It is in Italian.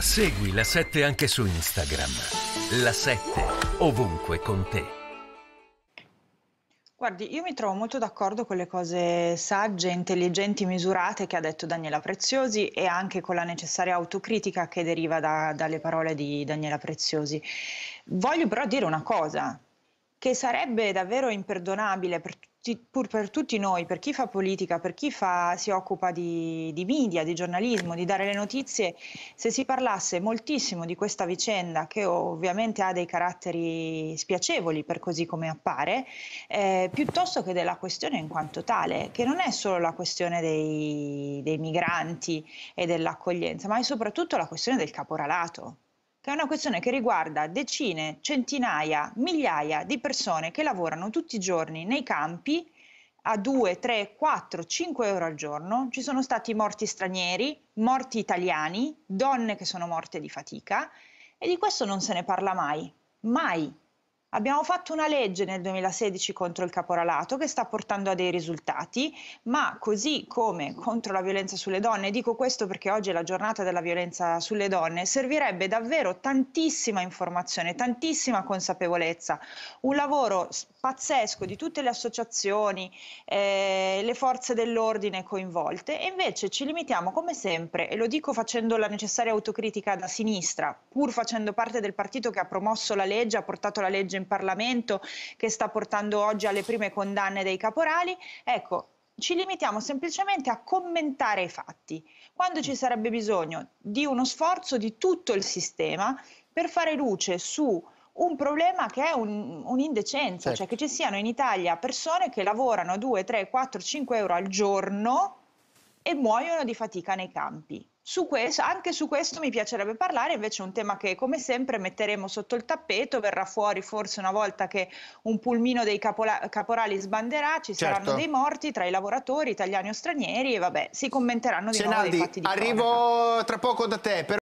Segui la 7 anche su Instagram. La 7 ovunque con te. Guardi, io mi trovo molto d'accordo con le cose sagge, intelligenti, misurate che ha detto Daniela Preziosi e anche con la necessaria autocritica che deriva da, dalle parole di Daniela Preziosi. Voglio però dire una cosa, che sarebbe davvero imperdonabile per tutti, pur per tutti noi, per chi fa politica, per chi fa, si occupa di, di, media, di giornalismo, di dare le notizie, se si parlasse moltissimo di questa vicenda che ovviamente ha dei caratteri spiacevoli per così come appare, eh, piuttosto che della questione in quanto tale, che non è solo la questione dei, dei migranti e dell'accoglienza, ma è soprattutto la questione del caporalato che è una questione che riguarda decine, centinaia, migliaia di persone che lavorano tutti i giorni nei campi a 2, 3, 4, 5 euro al giorno. Ci sono stati morti stranieri, morti italiani, donne che sono morte di fatica e di questo non se ne parla mai, mai. Abbiamo fatto una legge nel 2016 contro il caporalato che sta portando a dei risultati, ma così come contro la violenza sulle donne, dico questo perché oggi è la giornata della violenza sulle donne, servirebbe davvero tantissima informazione, tantissima consapevolezza, un lavoro pazzesco di tutte le associazioni, eh, le forze dell'ordine coinvolte e invece ci limitiamo come sempre, e lo dico facendo la necessaria autocritica da sinistra, pur facendo parte del partito che ha promosso la legge, ha portato la legge in Parlamento che sta portando oggi alle prime condanne dei caporali, ecco, ci limitiamo semplicemente a commentare i fatti, quando ci sarebbe bisogno di uno sforzo di tutto il sistema per fare luce su un problema che è un, un'indecenza, certo. cioè che ci siano in Italia persone che lavorano 2, 3, 4, 5 euro al giorno e muoiono di fatica nei campi. Su questo, anche su questo mi piacerebbe parlare, invece è un tema che come sempre metteremo sotto il tappeto, verrà fuori forse una volta che un pulmino dei capola- caporali sbanderà, ci certo. saranno dei morti tra i lavoratori italiani o stranieri e vabbè, si commenteranno di Senaldi, nuovo i fatti di arrivo cronaca. tra poco da te. Per